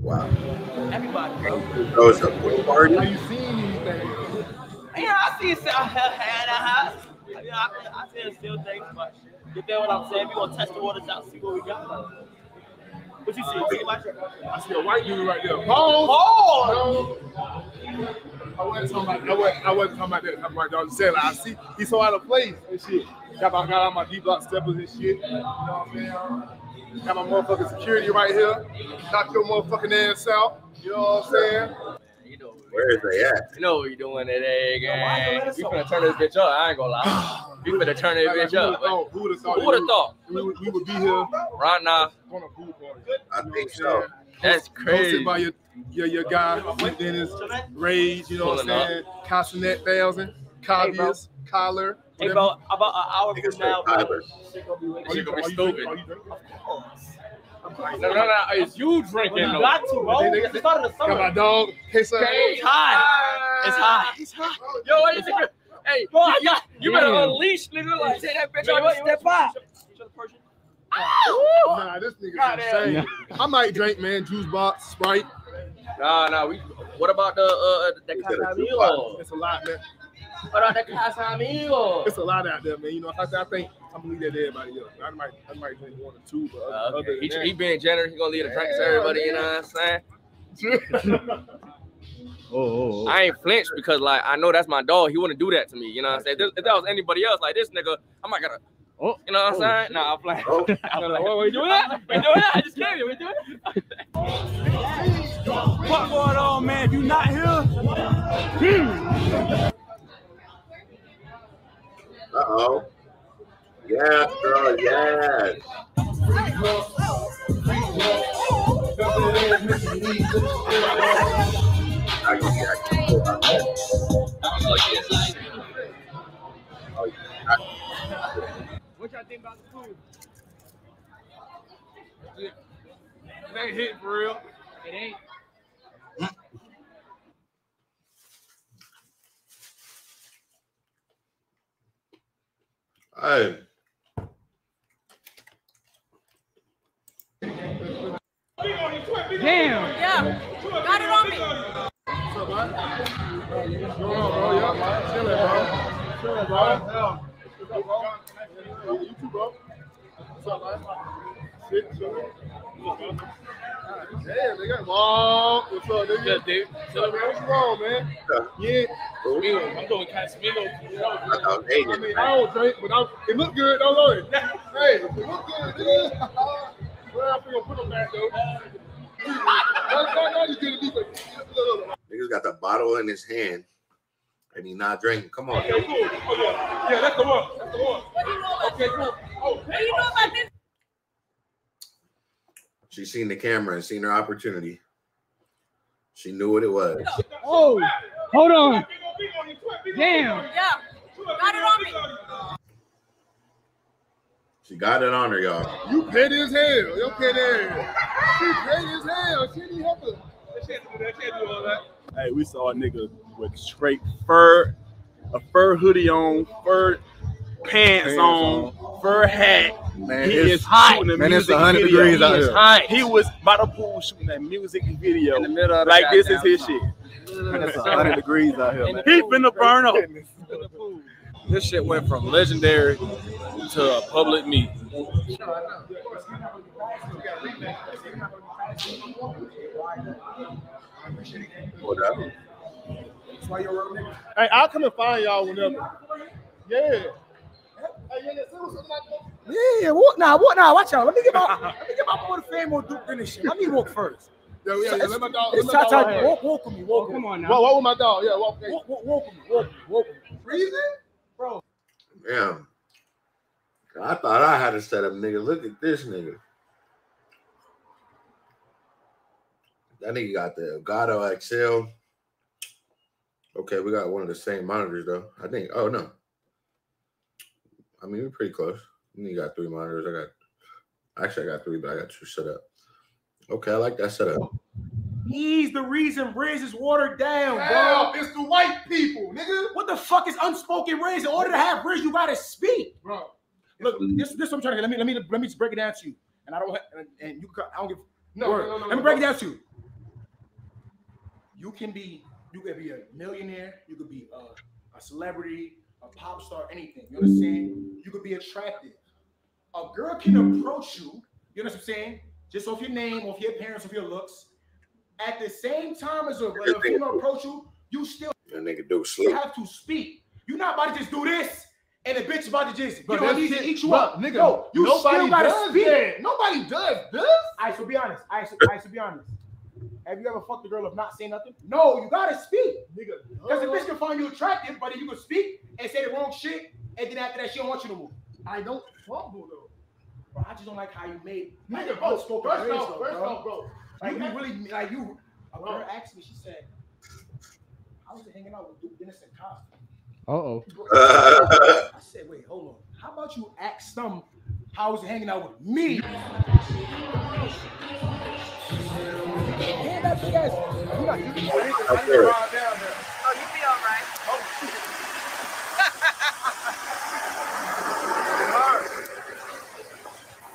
wow. Everybody, bro. Oh, it's a pool party. Have you seen anything? Yeah, I see. I house. I mean, I, I see still things, but you feel what I'm saying? We gonna test the waters out, see what we got. What you see? See my I see a white dude right there. Oh! I wasn't talking about. I wasn't, I wasn't talking about that. Saying, like, I see he's so out of place and shit. Got my got all my D block steppers and shit. You know what I'm saying? Got my motherfucking security right here. Knock your motherfucking ass out. You know what I'm saying? You know, Where is they at? you know what you're doing today, gang. We finna turn this bitch up. I ain't gonna lie. We finna turn this bitch up. would've Who would have thought? Who would have thought? We would, we would be here Right now, on a pool party. I think so. I'm saying? that's Hosted crazy. by your your, your guy, Dennis, Rage, you know what I'm Pulling up. saying? Castanet Thousand, Cavius, Collar. Hey, bro, about an hour from now, straight Tyler. bro. shit gonna be ready. She gonna be stupid. drinking? Are you drinking? No, no, no. It's you drinking. You though. got to, bro. They- they- It's started the Got my summer. dog, Queso. It's high. It's high. It's high. Yo, what is it? Hey, Bro, I you, got. you better unleash, nigga. Like, say that bitch out. Step out. Nah, this nigga's Goddamn. insane. I might drink, man. Juice box, Sprite. Nah, nah. We. What about the uh the He said a Casamigos? It's a lot, man. What about the Casamigos? It's a lot out there, man. You know, I, I think I'm gonna leave that to everybody else. I might, I might drink one or two, but Uh, other okay. He, than he being generous. He gonna leave the drinks to everybody. You know what I'm saying? Oh, oh, oh. I ain't flinched because like I know that's my dog. He wouldn't do that to me. You know what I'm saying? If, if that was anybody else, like this nigga, I might gotta. Oh. You know what I'm saying? Nah, I'm playing. Oh. I'm like, what, we doing that? We doing that? I just came here. We doing it? What going on, man? If you not here, Uh oh. Yes, girl. Yes. I can. I can. Oh. Oh yeah. what y'all think about the food? It ain't hit for real. It ain't. Hey. Damn. Yeah. Got it on me. What's up, man? What's going on, bro? Yeah, chilling, bro. Chilling, bro. What's up, bro? You too, bro. What's up, man? Shit, chilling. Damn, nigga. Mom, what's up, nigga? Dude. What's up, man? What's wrong, man? Yeah. I'm doing Casamigos. I thought they I mean, I don't drink, but I'm, it look good. Don't know it. Hey, it look good, nigga. well, I'm gonna put them back though. Niggas got the bottle in his hand and he not drinking. Come on. Okay, cool. Oh, yeah. yeah, that's the one. That's the one. What do you know about Okay, cool. Oh, What do you know about this? She seen the camera and seen her opportunity. She knew what it was. Oh, hold on. Damn. Yeah. Got it on me. She got it on her, y'all. you petty as hell. You petty ass. She petty as hell. She didn't have to. She can't do that. She can't do all that. Hey, we saw a nigga with straight fur, a fur hoodie on, fur pants, Pants on, fur hat. Man, he it's is hot. man, it's 100 video. degrees he out is here. hot. He was by the pool shooting that music video. In the middle of the like this is his song. shit. It's 100 degrees out here, man. He finna burn up. This shit went from legendary to a public meet. Hold up. Hey, I'll come and find y'all whenever. Yeah. Hey, yeah, yeah, say what's up, like, Yeah, what now? What now? Watch out. Let me get my let me get my boy the fame on Duke finish shit. Let me walk first. Yeah, yeah, yeah. Let my dog. It's Let my time dog to walk, walk with me. Walk, oh, come on Walk, walk with my dog. Yeah, walk. Walk, walk, walk with me. Walk, walk with me. Freezing? Bro. Damn. I thought I had a setup, nigga. Look at this nigga. That nigga got the Elgato XL. Okay, we got one of the same monitors though. I think. Oh no. I mean, we're pretty close. You got three monitors. I got. Actually, I got three, but I got two set up. Okay, I like that setup. He's the reason Rizz is watered down, bro. Damn, it's the white people, nigga. What the fuck is unspoken Rizz? In order to have Rizz, you gotta speak. Bro. Look, this this what I'm trying to let me let me let me just break it down to you. and I don't, and, and you, I don't give. No, word. no, no, no, Let me no. break it down to you. You can be, you could be a millionaire. You could be a, a celebrity, a pop star, anything. You understand? You could be attractive. A girl can approach you. You know what I'm saying? Just off your name, off your appearance, off your looks. At the same time as a, a female approach you, you still That nigga do you sleep. have to speak. You're not about to just do this and the bitch about to just But get on that these and shit- eat you but, up. nigga, no, you nobody still gotta does speak. that. Nobody does this. All right, so be honest. I should, all right, so be honest. Have you ever fucked a girl of not saying nothing? No, you gotta speak. Nigga, Because the bitch can find you attractive, but then you can speak and say the wrong shit, and then after that, she don't want you to move. I don't fumble though. Bro, I just don't like how you made Nigga, like, bro, outspoken first words, off, first bro. off, bro. Like you you have- really like you. A Bro. girl asked me, she said, I was hanging out with Duke Dennis and Costa. Uh-oh. I said, wait, hold on. How about you ask them how was hanging out with me? And that big ass. You got, you, Okay. Ride down there. Oh, you be all right. Oh,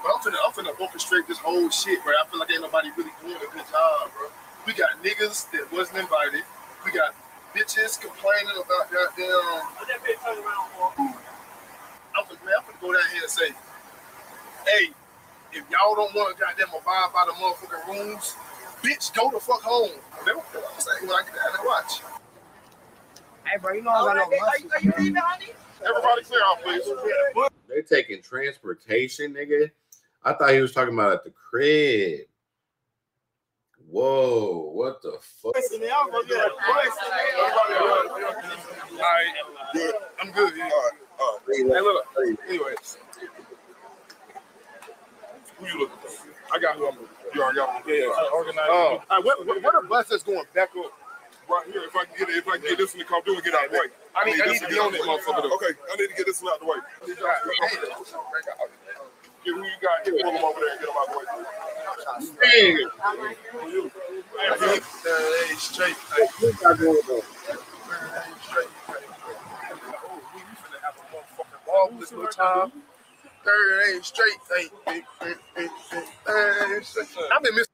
but I'm finna, I'm finna orchestrate this whole shit, bro. I feel like ain't nobody really doing a good job, bro. We got niggas that wasn't invited. We got bitches complaining about goddamn. What that bitch turn around for? I'm finna, man, I'm finna go down here and say, hey, if y'all don't want to goddamn abide by the motherfucking rules, bitch, go the fuck home. That's what I'm saying when I get down and watch. Hey, bro, you know I got no muscle. Are you leaving, honey? Everybody clear out, please. They taking transportation, nigga. I thought he was talking about at the crib. Whoa, what the fuck? All right, good. I'm good. Yeah. Hey, look. Anyways, who you looking for? I got who I'm looking for. You already got me. Yeah, yeah. Organized. Uh, all right, what, what, what a bus that's going back up right here? If I can get it, if I can get this one to come through and get out of the way. I need, I need to get on that motherfucker. Though. Okay, I need to get this one out of the way. Get who you got, get pull them over there and get them out of the way. Hey, hey, straight. Hey, hey, straight. Oh, we finna have a motherfucking ball this little time. Third ain't straight. Ain't, ain't straight. I've been missing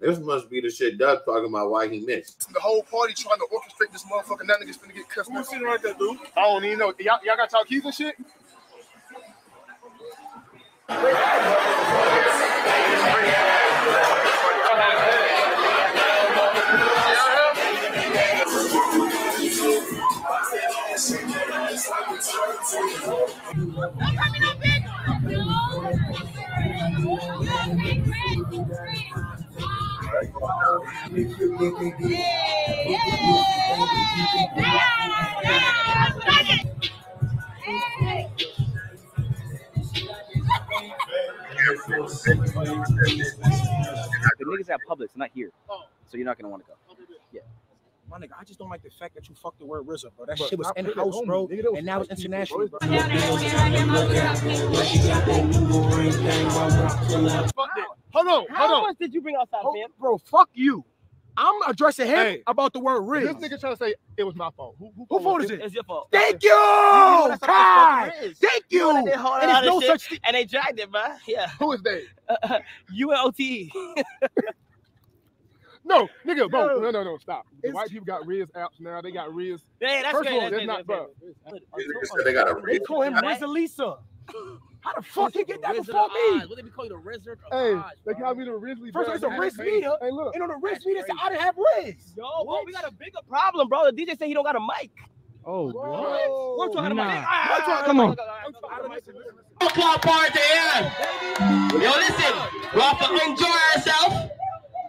This must be the shit Doug talking about why he missed. the whole party trying to orchestrate this motherfucker. That nigga's finna get cussed. Who's sitting right there, dude? I don't even know. Y'all, y'all got y'all keys and shit? Don't call me no bitch. The niggas at Publix, not here. Oh. So you're not gonna want to go. My nigga, I just don't like the fact that you fucked the word Rizz, bro. That Bro, shit was in house, bro, nigga. Was and now it's international, bro. bro. Fuck that. Hold on, How on. much did you bring outside, Oh, fam? bro, fuck you. I'm addressing him Hey. about the word Rizz. This nigga trying to say it was my fault. Who, who, Who phone is it? It's your fault. Thank you, know that's not Kai. the fucking Rizz. Thank You you. know And out there's no such thing. and they dragged it, bro. Yeah. Who is that? ULT. No, nigga, bro. Yo. No, no, no, stop. The It's- white people got Rizz apps now. They got Rizz. Hey, that's First of all, that's that's not, bro. that's These niggas said they got a They call him Right? Rizz Lisa. How the fuck he get that Wizard before of me? What they be calling the Wizard of Hey, they bro. call me the Risley. First of all, it's a. Rizz Hey, meter. Hey, look. And on the Rizz That's meter, it's. I didn't have Rizz. Yo, bro, we got a bigger problem, bro. The DJ said he don't got a mic. Oh, Whoa. We're talking Nah. about We're talking Come on. Club party here. Yo, listen, we have to enjoy ourselves.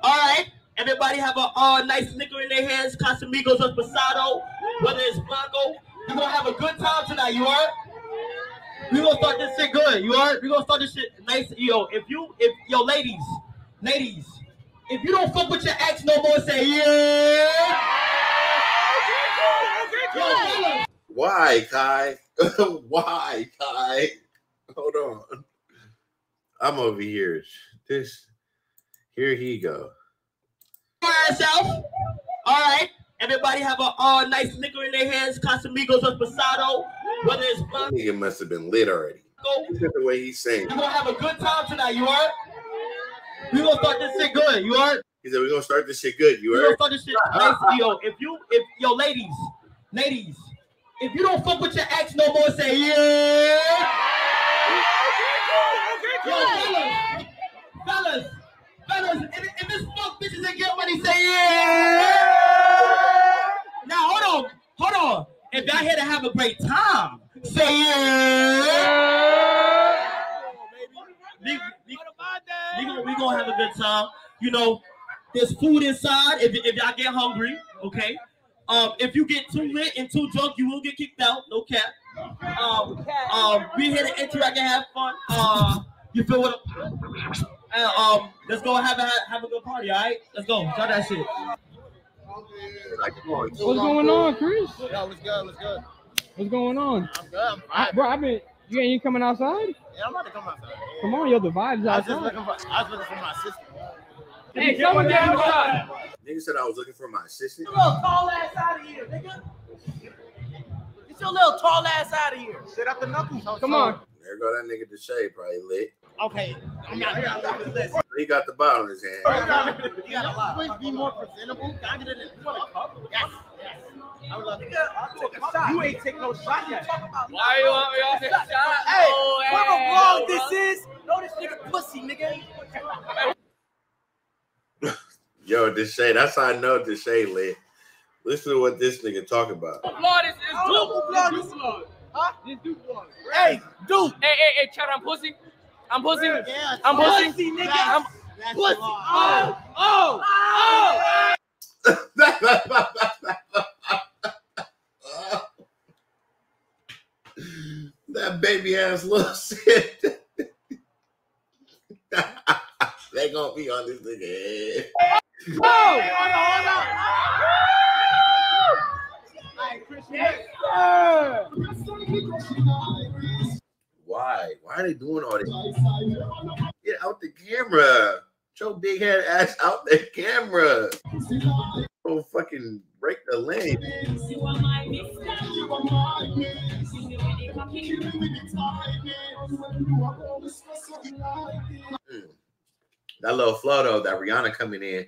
All right. Everybody have a uh, nice liquor in their hands, Casamigos or Pasado, whether it's Blanco. We're gonna have a good time tonight. You are? We gonna start this shit good. You are? We gonna start this shit nice. Yo, if you, if yo, ladies, ladies, if you don't fuck with your ex no more, say yeah. Why, Kai? Why, Kai? Hold on. I'm over here. This here he go. Ourselves. All right. Everybody have a uh, nice liquor in their hands, Casamigos or Pasado, whether it's Blanco. Nigga must have been lit already. go. Look at the way he's saying. We're gonna have a good time tonight, you heard? We gonna start this shit good, you are. He said, "We're gonna start this shit good." You are. We gonna start this shit nice, yo. If you, if yo, ladies, ladies, if you don't fuck with your ex no more, say yeah. Okay, cool. Yo, fellas, fellas, fellas, if, if this fuck bitches and get money, say yeah. Now hold on, hold on. If y'all here to have a great time, say yeah. We, we, we, gonna, we gonna have a good time. You know, there's food inside if, if y'all get hungry, okay? Um, if you get too lit and too drunk, you will get kicked out. No cap. Um, um, we here to interact and have fun. Uh, you feel what? Uh, um, let's go have a have a good party. All right, let's go. Start that shit. What's going on, Chris? Yo, what's good? What's good? What's going on? I'm good. I'm I, bro, I've been. You ain't coming outside? Yeah, I'm about to come outside. Come on, yo, the vibes I was just outside. looking for. I was looking for my sister. Hey, someone get outside. Nigga said I was looking for my assistant. Get your little tall ass out of here, nigga. Get your little tall ass out of here. Sit up the knuckles. Come on. There go that nigga Deshae, probably lit. Okay. I'm not. I gotta look at this. He got the bottle in his hand. You gotta lie. Please be more presentable. Can I get it in? You want a cup? Yes. Yes. I would love to. I'll take a shot. You ain't take no shot yet. Why you want me off the shot? Hey, Oh, whatever hey, vlog bro. this is, know this nigga pussy, nigga. Yo, Deshae, that's how I know Deshae lit. Listen to what this nigga talking about. Lord, it's, it's I don't vlog this is. Huh? This dude vlog. Hey, dude. Hey, hey, hey, Chad, I'm pussy. I'm pussy. Yeah. I'm pussy. Pussy, nigga. I'm, That's Pussy. the Oh, oh, that baby ass little shit. they gonna be on this nigga head. oh. Hold on, hold on. Yes, sir. Why? Why are they doing all this? Get out the camera. Your big head ass out the camera. Don't fucking break the lane. Mm. That little flow though, that Rihanna coming in,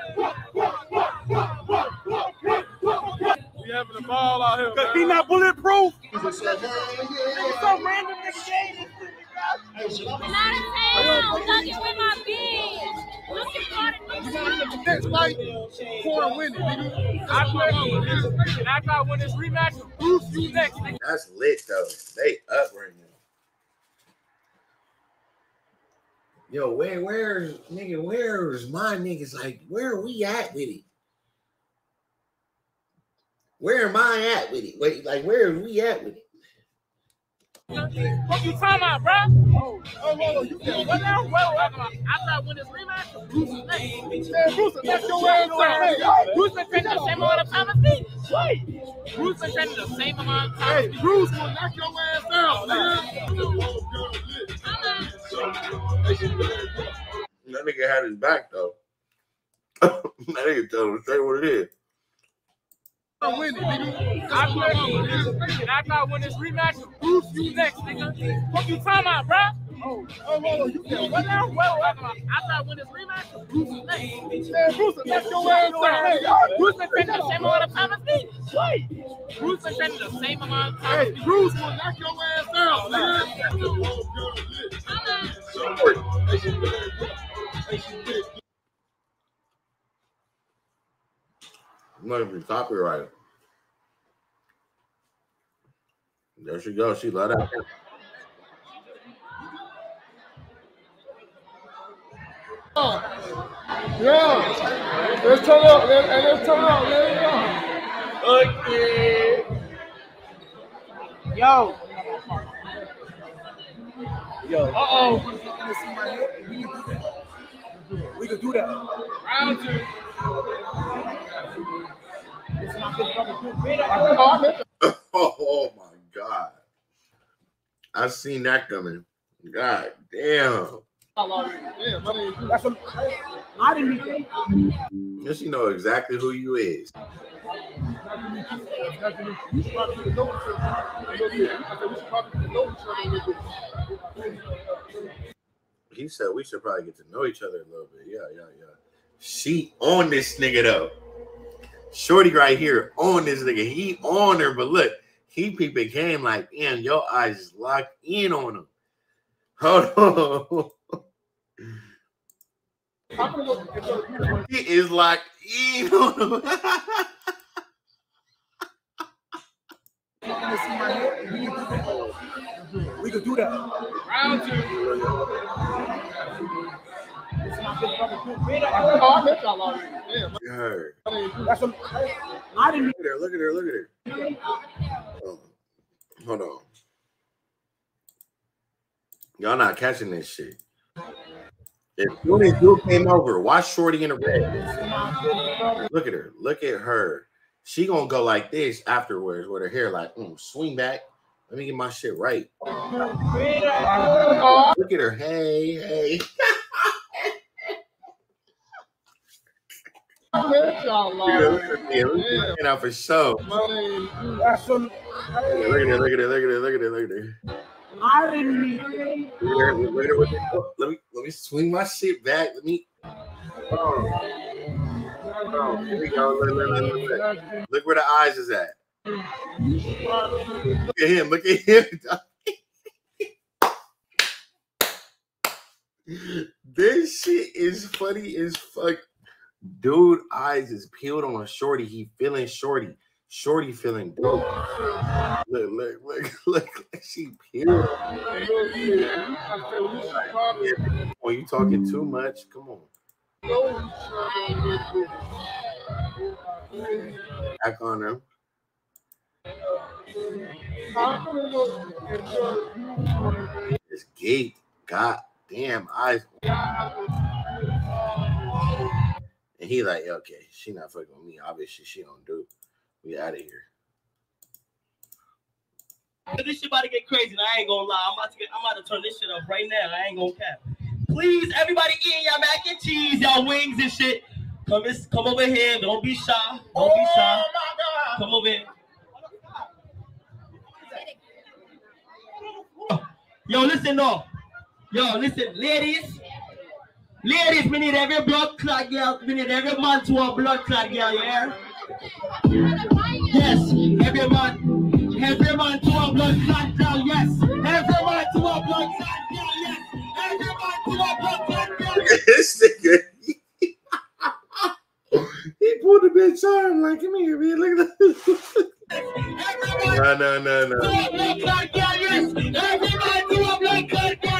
ball out here. Cause he not bulletproof. Nigga, some random nigga gave this to me, bro. Not a tail. Ducking with my bitch. Looking for the nigga. Next fight, corner winning, nigga. I play when this, and I got when this rematch, Bruce, you next. nigga. That's lit though. They up right now. Yo, where, where's nigga? Where's my niggas? Like, where are we at with it? Where am I at with it? Wait, like, where are we at with it? What you talking about, bro? Oh, oh, oh, you can't. What now? Well, I thought when this rematch, Bruce is next. Man, Bruce, knock your ass out. Hey, hey, Bruce been training the same amount of time as me. Wait. Bruce been training the same amount of time Hey, as me. Bruce will knock your ass out, nigga. That nigga had his back though. that nigga tell him straight what it is. Winning, nigga. I play when this, and I thought when this rematch, Bruce, you next, nigga. What you talking about, bro? Oh, oh, oh, you can't. What now? Well, I thought when this rematch, Bruce is next. Man, Bruce will knock your ass out. Hey, hey, Bruce been training the same amount of time as me. Wait. Bruce been training the same amount of time Hey. Bruce will knock your ass out, nigga. Must be copyrighted. There she goes. She let out. Yeah. Let's turn up. Let, and let's turn up. Let it go. Okay. Yo. Yo. Uh-oh. We can do that. Round two. Oh my god. I seen that coming. God damn. Yes, you know exactly who you is. He said we should probably get to know each other a little bit. Yeah, yeah, yeah. She on this nigga though. Shorty right here on this nigga. He on her, but look, he peeping game like, damn, your eyes is locked in on him. Hold on. He is locked in on him. We could do that. Round two. I didn't Look at her, look at her, look at her. Oh, hold on. Y'all not catching this shit. If as you came over, watch Shorty in the red. Look at her. Look at her. She gonna go like this afterwards with her hair like, mm, swing back. Let me get my shit right. Look at her. Hey, hey. Yeah, look at her. Yeah, look at her out for sure. That's Look at her, look at her, look at her, look at her, look at her. I didn't even Look at her, look at her with the- oh, Let me let me swing my shit back. Let me. Oh. Oh, here we go. Look, look, look, look, look. Look where the eyes is at. Look at him. Look at him. this shit is funny as fuck. Dude, eyes is peeled on shorty. He feeling shorty. Shorty feeling dope. Look, look, look, look. like She peeled. Oh, you talking too much? Come on. Back on him. This gate, goddamn eyes. And he like, okay, she not fucking with me. Obviously, she don't do. We out of here. This shit about to get crazy. And I ain't gonna lie. I'm about to get. I'm about to turn this shit up right now. I ain't gonna cap. Please, everybody, eating y'all mac and cheese, y'all wings and shit. Come, this, come over here. Don't be shy. Don't be shy. Oh, come over here. Yo, listen, no. Yo, listen, ladies. Ladies, we need every blood clot girl. We need every man to a blood clot girl, yeah? Yes, every man. Every man to a blood clot girl, yes. Every man to a blood clot girl, yes. Every man to a blood clot girl. Look at this nigga. he pulled the bitch arm like, come here, man. Look at that. no, no, no, no. To a blood clot girl, yes. Every man to a blood clot girl,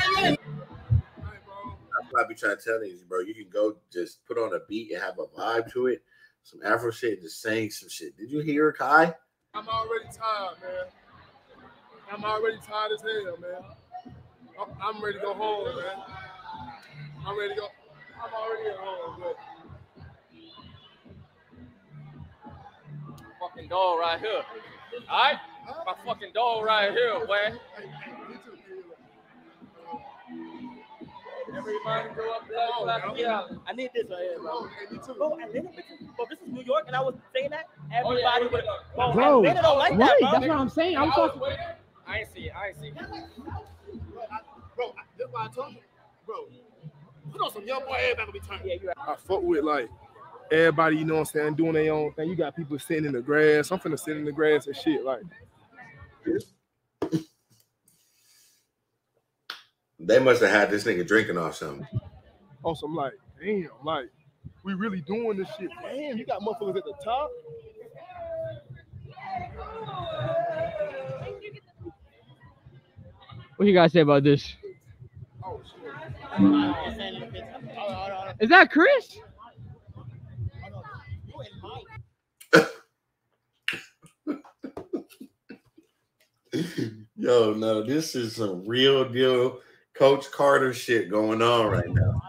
yes. That's what I be trying to tell niggas, bro. You can go just put on a beat and have a vibe to it, some Afro shit, and just saying some shit. Did you hear Kai? I'm already tired, man. I'm already tired as hell, man. I'm, I'm ready to go home, man. I'm ready to go. I'm already at home, but Fucking dog right here. All right? My fucking dog right here, boy. Everybody go up there, clap, yeah. I need this right here, bro. Bro, Atlanta, bitch, bro, this is New York, and I was saying that everybody oh, would. Bro, Bro, Atlanta don't like right, that, bro. that's what I'm saying. I'm talking. I ain't see it. I ain't see it. Bro, I- that's why I told you, bro. Put on some young boy, everybody gonna be turning. Yeah, you're I fuck with like everybody, you know what I'm saying, doing their own thing. You got people sitting in the grass. I'm finna sit in the grass and shit. Like, They must have had this nigga drinking off something. Oh, on some like, damn, like, we really doing this shit. Damn, you got motherfuckers at the top. What you guys say about this? Is that Chris? Yo, no, this is a real deal Coach Carter shit going on right now.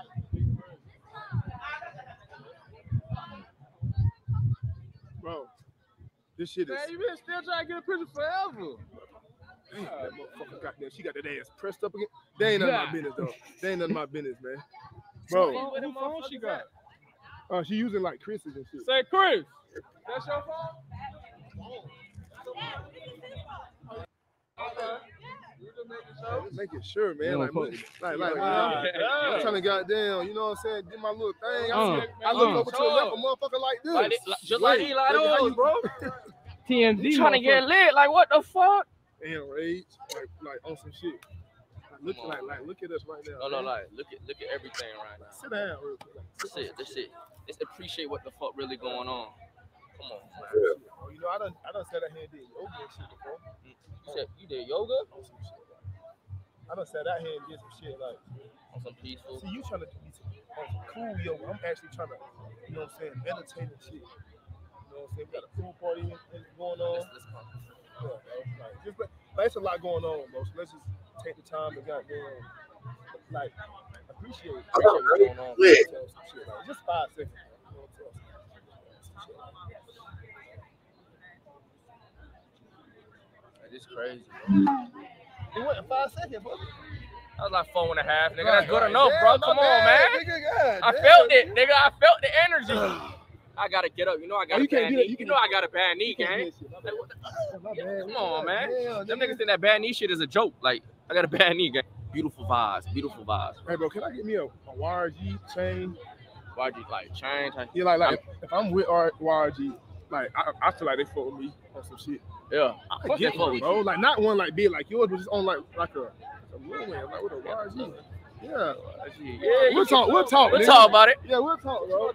Bro, this shit is. Man, you been still trying to get a prison forever. Damn, that motherfucker got there. She got that ass pressed up again. They ain't none of my business though. They ain't none of my business, man. Bro, what phone, she got? Oh, uh, she using like Chris's and shit. Say Chris, that's your phone. Okay. Making sure, man. Like, don't look, like, like, Yeah. I'm trying to goddamn, you know what I'm saying? Do my little thing. I, Uh, see, I look over to the left, a motherfucker like this. Like, like- just like Wait, like look at how you- bro. TMZ. You trying to get lit? Like what the fuck? And rage, like, like on some shit. Look, like, like, look at us right now. No, no, like look at look at everything right now. Sit down real quick. Like, This shit, this shit. Let's appreciate what the fuck really going on. Come on, man. Oh, you know, I done, I done sat out here and did yoga and shit before. You said you did yoga. I done sat out here and did some shit like. on some peaceful. See, you trying to do some, on cool yo. I'm actually trying to, you know what I'm saying, meditate and shit. You know what I'm saying? We got a pool party and- and going on. Let's, let's. Yeah, bro. Like, just, like, there's a lot going on, bro. So let's just take the time to goddamn, like, appreciate, I'm appreciate what's ready. going on. Lit. Tell some shit, like, just five seconds. You know, tell some shit. Like, this crazy. It went in five seconds, bro. That was like four and a half, nigga. Right, That's good right. enough, bro. Damn, my Come on, man. nigga, God I damn. felt it, nigga. I felt the energy. I gotta get up. You know I got Oh, a you can't bad do that. knee. You You can- know I got a bad knee, can't do gang. that shit. My Like, bad. what bad. Come on, man. Damn, Them niggas think that bad knee shit is a joke. Like I got a bad knee, gang. Beautiful vibes, beautiful vibes. Hey, bro, can I get me a, a YRG chain? Why'd you like change? Yeah, like, like if, if I'm with R- YRG, like I, I feel like they fuck with me on some shit. Yeah, I Fuck get they fuck one, with bro. Like not one like big like yours, but just on like like a, a little one, like with a YRG. Yeah, Yeah, we'll talk. We'll talk. We'll talk about it. Yeah, we'll talk, bro.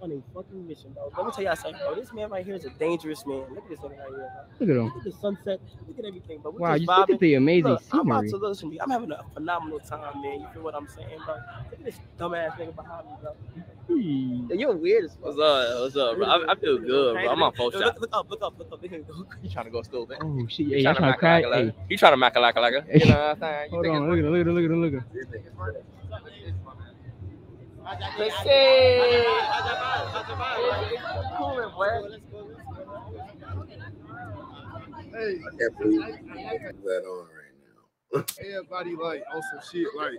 on a fucking mission, bro. Let me tell y'all something, bro. This man right here is a dangerous man. Look at this nigga right here, bro. Look at him. Look at the sunset. Look at everything, bro. We Wow, just you look at the amazing Look, I'm about to listen to me. I'm having a phenomenal time, man. You feel what I'm saying, bro? Look at this dumbass nigga behind me, bro. Hmm. You're weird as fuck. What's up? What's up, bro? I, I feel good, bro. I'm on full Yo, shot. Look, look up, look up, look up. You trying to go stupid? Oh shit! Yeah, y'all trying to crack? like Hey, He trying to mack a like a like a. You know what I'm saying? Hold on. Look at him. Look at him. Look at him. Look at him. Let's see. Hey, I can't believe you have that on right everybody like on some shit like.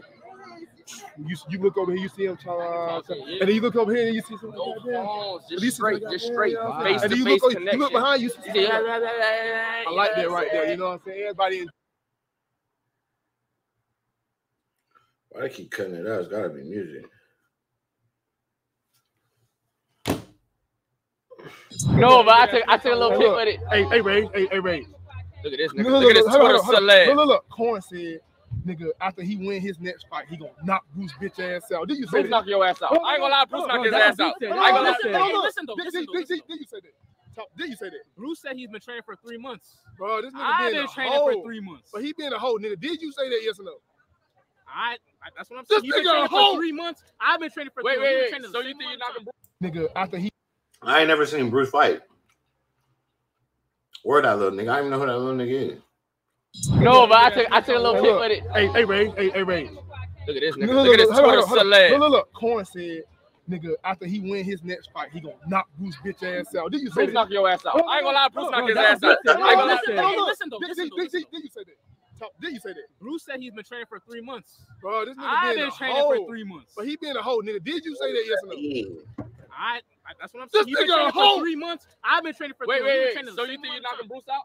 You, you look over here, you see him, uh, Okay, and then you look over here and you see some No goddamn. phones, At just least straight, just yeah, straight, yeah, face and to then you face look, connection. you look behind you. see- Yeah, I like that right there. You know what I'm saying? Everybody in now. Why they keep cutting it out? It's gotta be music. No, but I took I took a little Hey, pic look. with it. Hey, hey, Ray, hey, hey, Ray. Look at this Look, nigga. look, Look at this look, hold on, Twitter hold on. celeb. Look, look, look. Corn said, nigga, after he win his next fight, he gonna knock Bruce bitch ass out. Did you say Bruce that? knock your ass out. Hold on, I ain't gonna lie, Bruce hold knock on, his ass out. he I said. ain't gonna Listen, lie. hold listen though, Did- listen did- though, did- listen did- Did you say that? Talk- Did you say that? Bruce said he's been training for three months. Bro, this nigga I've been been a training hoe. for three months. But he been a whole nigga. Did you say that? Yes or no? I, I that's what I'm This saying. He's been nigga a training for three months. I've been training for Wait, three wait, months. wait. We've been So training you the think you're knocking Bruce? Nigga, after he I ain't never seen Bruce fight. Where that little nigga? I don't even know who that little nigga is. No, but I took I took a little Hey, pic look. with it. Hey, hey, Ray, hey, hey, Ray. Look at this nigga. look, Look at this look, Twitter celeb. Look, look, look. Corn said, nigga, after he win his next fight, he gonna knock Bruce bitch ass out. Did you say Bruce that? knock your ass out. I ain't gonna lie, Bruce Hold knock on, his that ass out. I ain't gonna lie. Listen, Hold though, listen though, Did- listen did- though, did- listen Did you say that? Talk- Did you say that? Bruce said he's been training for three months. Bro, this nigga I've been been a training hoe. for three months. But he been a hoe, nigga. Did you say that? Yes or no? I, I that's what I'm This saying. He's been nigga a training hoe. for three months. I've been training for Wait, three wait, We've been wait. So you think you're knocking time. Bruce out?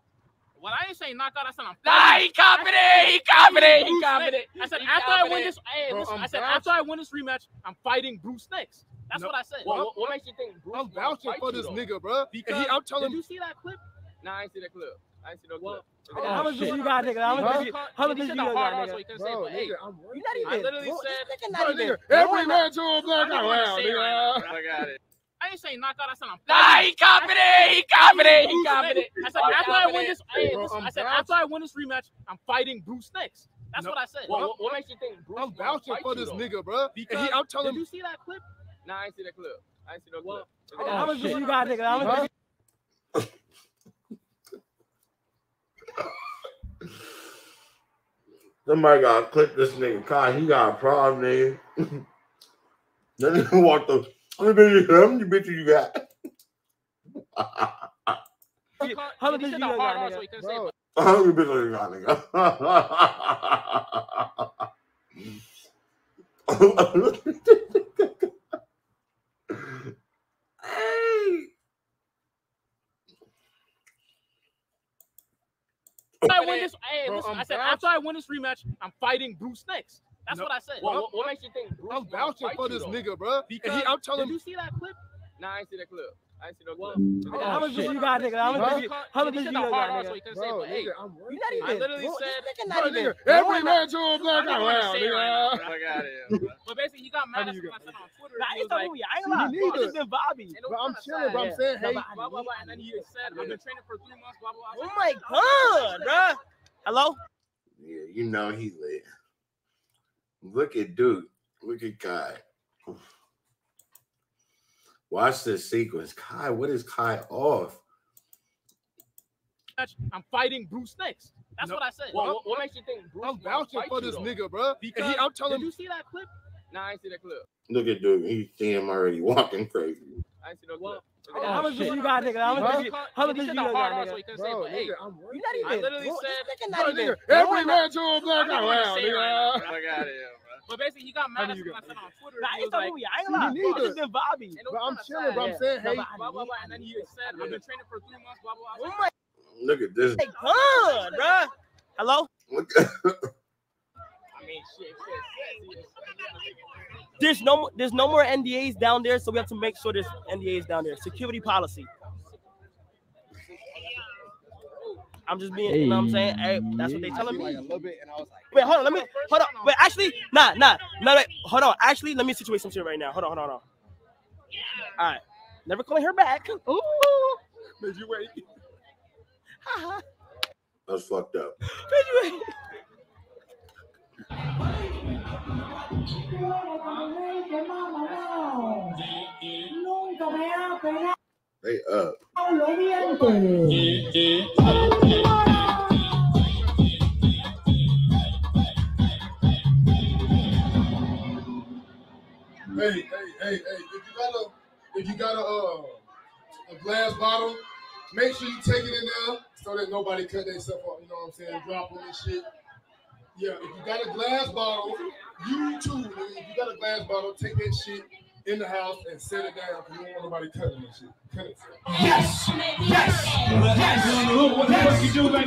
Well, I ain't saying knock out. I said I'm Nah, fighting. he confident. He confident. He Bruce confident. I said after I win this, hey, Bro, listen, I'm said after I win this rematch, I'm fighting Bruce next. That's No. what I said. What, what, what makes you think Bruce I'm vouching for this though? nigga, bro. Because And he, I'm did telling you see that clip? Nah, I ain't see that clip. I ain't see no Well, clip. how much shit. you got, nigga? How much Huh? did you- how much He did said you got, nigga? so he Bro, bro, hey, nigga, I'm You not I even. literally bro, said- this nigga Bro, not even. nigga, every going man to a black I don't wanna around, say it right nigga. now, I got it. I ain't saying knock out. I said I'm Nah, fighting. he confident. He confident. He confident. I said He after I win this, hey, listen, I'm said vouching. after I win this rematch, I'm fighting Bruce next. That's No. what I said. What, what, what makes you think Bruce I'm vouching for this though? nigga, bro. Because he, I'm did telling you see that clip? Nah, I ain't see that clip. I ain't see no clip. Well, How much shit. you got, nigga? How much? Huh? Somebody gotta clip this nigga car. He got a problem, nigga. then he walked up. How many bitches, how many bitches you got? How He much said you got, nigga? so he couldn't say it. A hundred bitches got nigga. hey. After I win this, hey, listen, I'm said after I win this rematch, I'm fighting Bruce next. That's No. what I said. What, what, what makes you think? Bruce I'm vouching for this though? nigga, bro. Because he, I'm telling did you see that clip? Nah, I ain't see that clip. I ain't see no Well, clip. oh, How much shit. you got, nigga? How much Huh? you? How much He you got, the hard R, nigga? so say bro, hey, nigga, I'm You not even. I literally bro, said- this nigga Bro, not even. nigga, every man to a black I don't wanna around, say it nigga. Fuck out of here. But basically, he got mad at do you something I get- said on Twitter. Nah, He it's was like, me. I ain't You gonna lie. need Bro, it. It's been vibing. "Ain't no But I'm fun chilling, bro. I'm saying, hey, blah, blah, blah, blah. And then he said, I've been training for three months, blah, blah, blah. Oh my god, bro. Hello. Yeah, you know he lit. Look at Duke. Look at Kai. Watch this sequence. Kai, what is Kai off? I'm fighting Bruce next. That's No. what I said. What, what, what makes you think Bruce I'm wanna vouching for this though? nigga, bro. Because he, I'm did telling you see that clip? Nah, I ain't see that clip. Look at Duke. He's see him already walking crazy. I ain't see no Well, clip. Oh, how much shit. you got, nigga? How much Huh? you? How much He you got, the so nigga? he couldn't say it, bro, hey, nigga, I'm working. You not even. I literally bro, said- this nigga even. every not- man to a black I don't wanna around, say it right now, nigga. bro. Fuck out of here, bro. But basically, he got mad do at you something I get- said on Twitter. Nah, He it's was like, me. I ain't gonna lie. Me Bro, neither. It's been vibing. "Ain't no But I'm chilling, outside." bro. I'm saying, hey, Blah, blah, blah. And then he need it. said, I've been training for three months, blah, blah, blah. Oh my Look at this. god, bro. Hello. Look I mean, shit, shit, shit. There's no there's no more NDAs down there, so we have to make sure there's NDAs down there. Security policy. I'm just being, you know what I'm saying? Hey, that's what they telling me. little bit, and I was like, Wait, hold on, let me hold on. Wait, actually, nah, nah, no, wait, hold on. Actually, let me situate some shit right now. Hold on, hold on, hold on. All right, never calling her back. Ooh, Did you wait? haha. That's fucked up. Did you- They up. Hey, hey, hey, hey! If you got a, if you got a, uh, a glass bottle, make sure you take it in there so that nobody cut themselves up. You know what I'm saying? Drop on this shit. Yeah, if you got a glass bottle, you too. If you got a glass bottle, take that shit in the house and set it down you don't want nobody cutting that shit. Yes! Yes! Yes! What the fuck you do back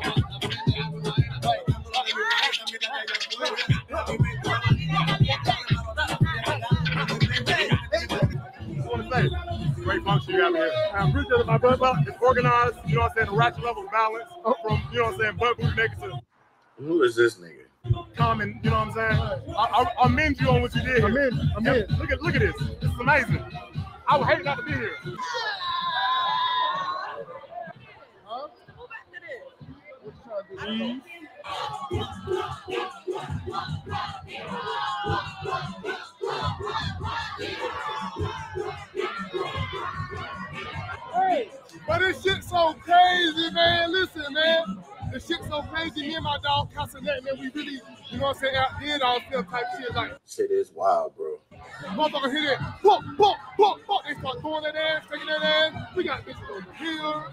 appreciate it, my brother. It's organized, you know what I'm saying, the ratchet level of balance oh. from, you know what I'm saying, butt boot naked to Who is this nigga? common, you know what I'm saying? I, I, I commend you on what you did here. I'm in. I'm in. Look at, look at this. This is amazing. I would hate not to be here. But this shit so crazy, man. Listen, man. This shit so crazy. Me and my dog Casanette, man, we really, you know what I'm saying, out did all film type shit. Like, Shit is wild, bro. motherfucker hit it. Book, book, book, book. They start throwing that ass, taking that ass. We got bitches over here.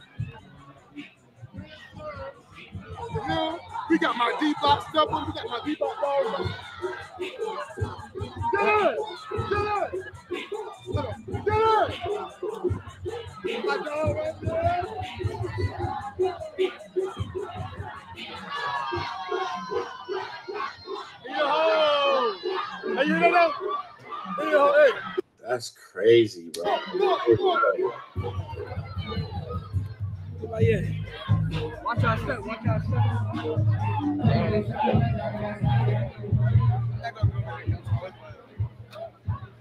Over here. We got my D block stepper. We got my D block dog. Good. Good. Good. Hey. That's crazy, bro. Watch out, step. Watch out, step.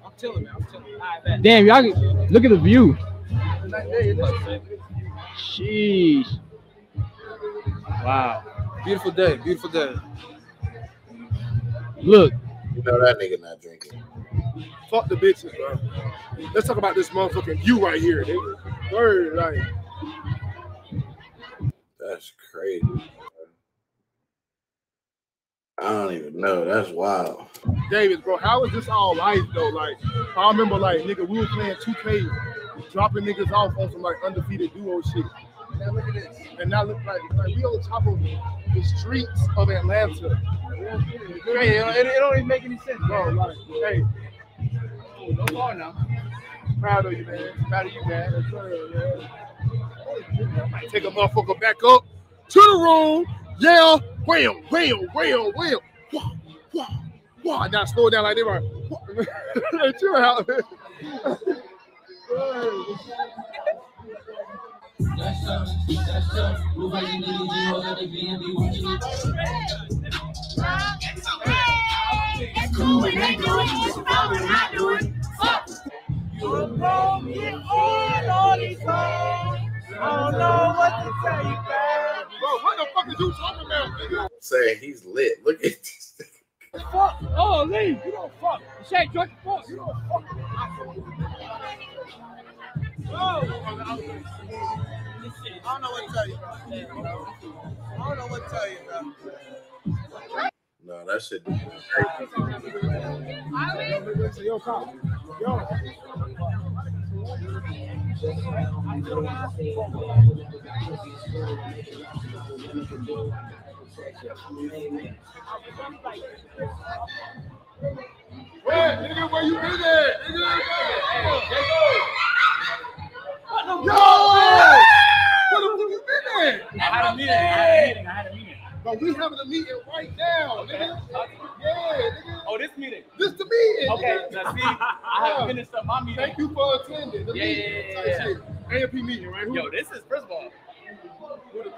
I'm man. I'm. Damn, y'all look at the view. Sheesh. Wow. Beautiful day. Beautiful day. Look. You know that nigga not drinking. Fuck the bitches, bro. Let's talk about this motherfucking you right here, nigga. Word, like. That's crazy. bro. I don't even know. That's wild. Davis, bro, how is this all life though? Like, I remember, like, nigga, we were playing 2K, dropping niggas off on some like undefeated duo shit. Now look at this. And now look like, like we on top of the streets of Atlanta. Hey, it, it don't even make any sense, bro. Like, hey, No more now. proud of you, man. Proud of you, man. That's right, man. Take a motherfucker back up to the room. Yeah, wham, wham, wham, wham. Wah, wah, wah. Now slow down like that, right? Wah. Hey, Chill out, man. It's cool when they do it, it. You. I don't know what to what the fuck is you talking about? Saying he's lit. Look at this. Fuck. Oh, leave. You don't fuck. Fuck. You don't fuck. I don't know what to tell you. I don't know what to tell you, bro. No, that shit. Yo, cop. Yo. Where, nigga, where you been at? Nigga, Yo! Where the fuck you been at? I had a meeting. I had a meeting. I had a meeting. But we having a meeting right now, nigga. Yeah, nigga. Oh, this meeting. This the meeting. Okay, nigga. now see, I haven't finished up my meeting. Thank you for attending. The Yeah, meeting yeah, type yeah. AMP meeting, right? Who- Yo, this is first of all. who the man?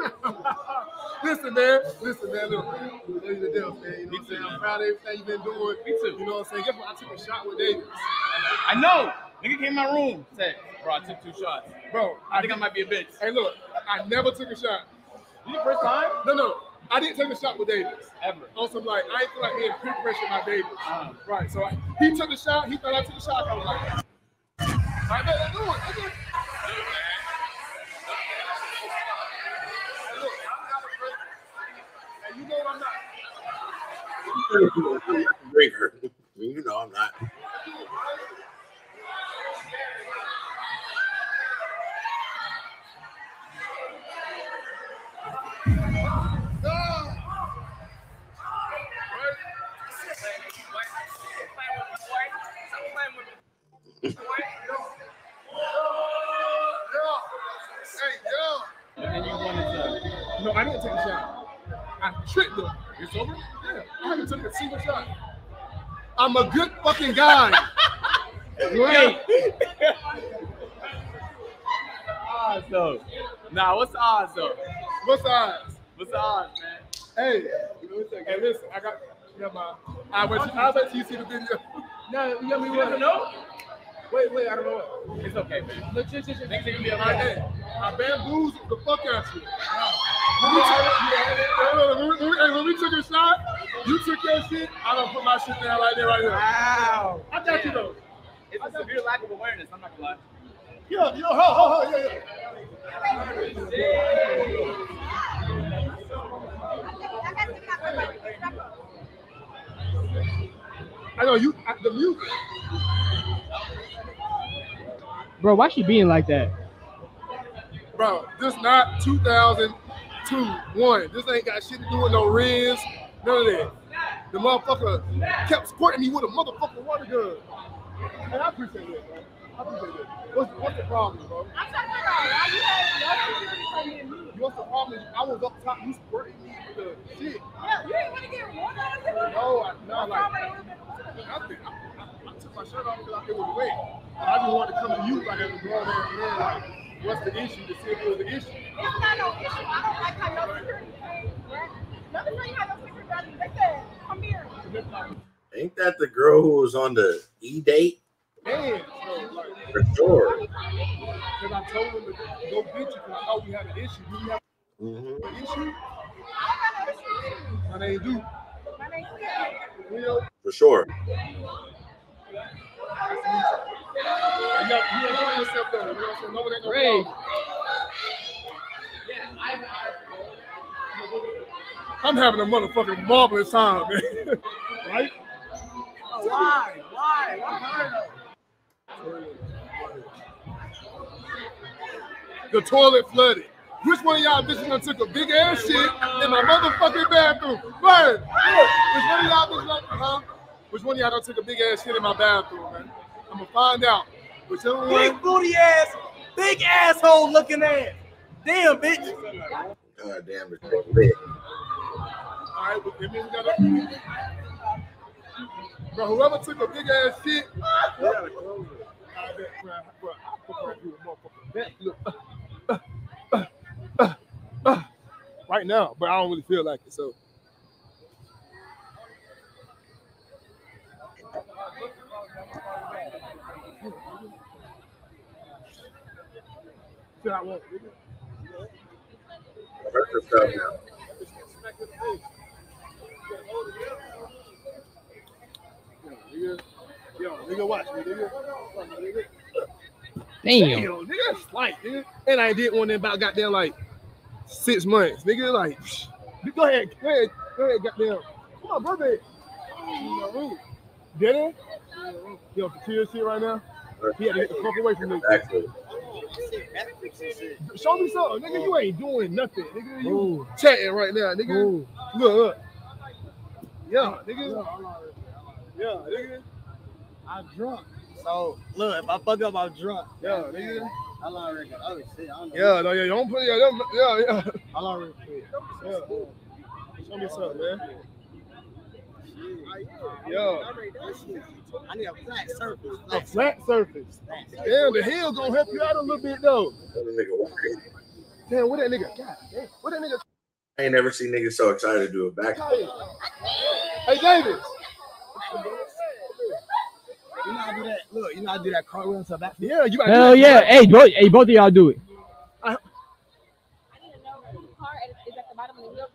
Listen, man. Listen, man. Look, ladies and gentlemen, man. You know what I'm saying? I'm proud of everything you've been doing. Me too. You know what I'm saying? Guess what? I took a shot with Davis. I know. Nigga came in my room. Said, bro, I took two shots. Bro, I think I might be a bitch. Hey, look. I never took a shot. You the first time? No, no. I didn't take a shot with Davis. Ever. On some like, I ain't feel like being peer pressure by Davis. Uh-huh. Right. So I, he took the shot. He thought I took the shot. I was like, all right, man, let's do it. Let's do it. Hey, you know I'm not. Drinker. You know I'm not. I didn't take a shot. I tricked them. It's over? Yeah. I haven't taken a single shot. I'm a good fucking guy. Great. odds though? Nah, what's the odds though? What's the odds? What's the odds, man? Hey, hey, listen, I got. Never mind. I wait. till- I'll wait you see the video. No, you got me want to know? Wait, wait, I don't know what. It's okay, man. Look, shit, shit, shit. Next thing you be All right, okay. hey, I bamboozled the fuck out you. When when we- hey, when we took a shot, you took your shit. I don't put my shit down like that right here. Wow. I got you though. It's a severe lack of awareness. I'm not gonna lie. Yeah, yo, ho, ho, ho, yeah, yeah. I know you. I, the music. Bro, why she being like that? Bro, this not 2002 one. This ain't got shit to do with no Rizz, none of that. The motherfucker kept supporting me with a motherfucking water gun. And I appreciate that, bro. I appreciate that. What's, what's the problem, bro? I'm trying to figure out why you had no security from me. What's the problem? is I was up top, you supporting me with the shit. Yeah, you didn't want to get one out of it. No, I, no, like, I, my shirt off because it was wet. And I just wanted to come to you like as a grown ass man, like, what's the issue to see if it was an issue. It's not no issue. I don't like how your security came, right? Let me tell you how your security got me. They said, come here. Ain't that the girl who was on the E date? Man, so, like, For sure. Because I told him to go get you because I thought we had an issue. We have Mhm. My name do. My name's Leo. For sure. Got you enjoy yourself though. You know what I'm saying? No one ain't no Ray. problem. I'm having a motherfucking marvelous time, man. right? Oh, why? Why? Hurt him? The toilet flooded. Which one of y'all bitches done took a big ass shit in my motherfucking bathroom? Right. Which one of y'all bitches done, huh? Which one of y'all done took a big ass shit in my bathroom, man? I'm gonna find out. Whichever Big one. booty ass, big asshole looking ass. Damn, bitch. God damn it. All right, but that means we gotta. Bro, whoever took a big ass shit. we gotta close it. I bet, bro, bro, I fuck around you a motherfucking bet. Look, right now, but I don't really feel like it. So. Shit, I won't, nigga. Hurt yourself now. Yo, nigga. Yo, nigga, watch me, nigga. Nigga. Damn. Damn, nigga, that's slight, nigga. And I did one in about goddamn like six months, nigga. Like, go ahead, go ahead, go ahead, goddamn. Come on, brother. Did it? Yo, the tear shit right now. He had to get the fuck away from me. Show me something, nigga. You ain't doing nothing, nigga. You chatting right now, nigga. Look, look. Yeah, nigga. Yeah, nigga. I'm drunk. So look, if I fuck up, I'm drunk. Yeah, nigga. How long record? Oh shit, I don't know. Yeah, no, yeah, don't put yeah, yeah, yeah. How long record? Yeah. Show me something, man. Yeah. I need a flat surface. A flat surface. Damn, the hill gonna help you out a little bit though. That. Damn, what that nigga? God damn, what that nigga? I ain't never seen niggas so excited to do a back. Hey, David. You know how to do that? Look, you know how to do that cartwheel into the back. Yeah, you got Hell yeah. Hey, bro, hey, both of y'all do it. I need to know whose car is at the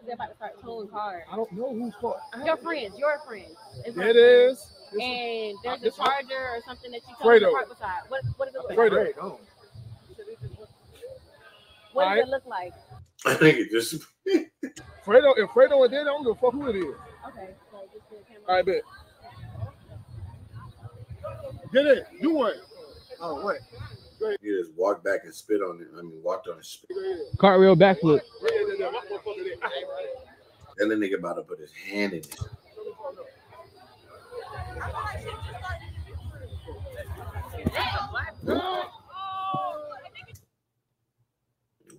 bottom of the hill because they're about to start towing cars. I don't know who's fault. Your friends, your friends. It's my It friends. is. And there's a This charger or something that you tell them to Fredo. park beside. What, what does it look Fredo. like? What does Alright. it look like? I think it just Fredo, if Fredo and then I don't give a fuck who it is. Okay, so just the camera. All right, bet. Get it. Do one. Oh, what? You just walk back and spit on it. I mean, walked on his spit. Cartwheel backflip. Then the nigga about to put his hand in it.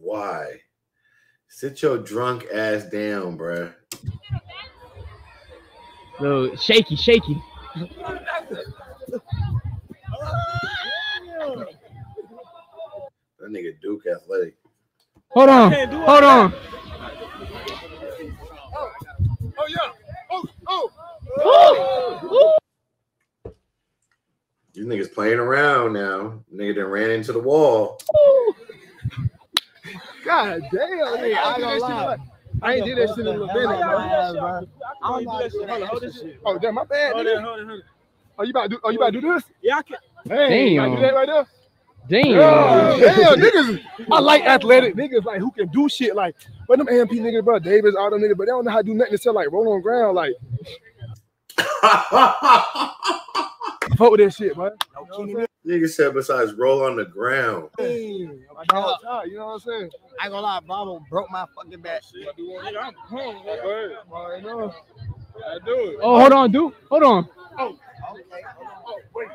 Why? Sit your drunk ass down, bruh. No, shaky, shaky. That nigga Duke athletic. Hold on. Hold on. Oh yeah. Oh oh. You niggas playing around now. Nigga done ran into the wall. God damn. Nigga, I, ain't do that I ain't did that shit in a little minute. I don't do that shit. Hold on, hold this shit. Oh damn, my bad. Hold on, hold on, hold on. Oh, you about to do? Oh, you about to do this? Yeah, I can. Hey, you about to do Damn. that right there? Damn. Yeah, damn, niggas. I like athletic niggas like who can do shit like, but them AMP niggas, bro, Davis, all them niggas, but they don't know how to do nothing except like roll on ground. Like, fuck with that shit, man. Nigga said besides roll on the ground. Hey, my dog, you know what I'm saying? I ain't gonna lie, Bravo broke my fucking back. I'm home, bro. I know. I do it. Oh, hold on, dude. Hold on. Oh, oh, wait.